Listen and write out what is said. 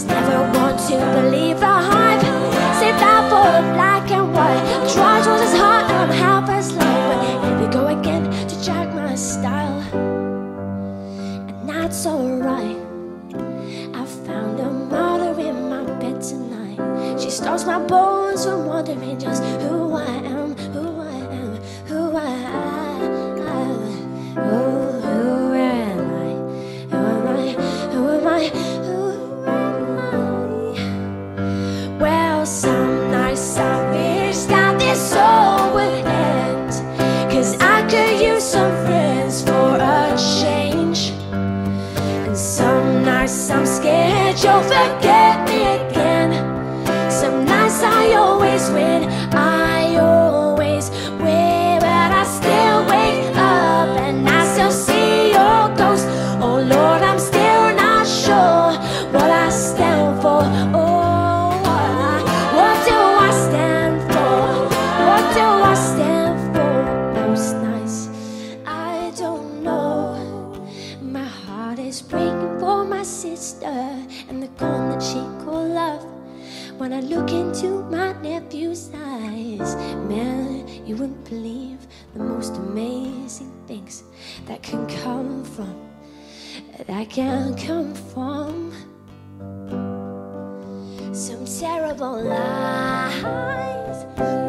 Was never want to believe the hype. Save that for the black and white. Try to as hard, I'm half as light. But here we go again to jack my style. And that's alright. I found a mother in my bed tonight. She stops my bones from wondering just who you'll forget me again. Some nights I always win, sister and the gun that she called love. When I look into my nephew's eyes, man, you wouldn't believe the most amazing things that can come from, that can come from some terrible lies.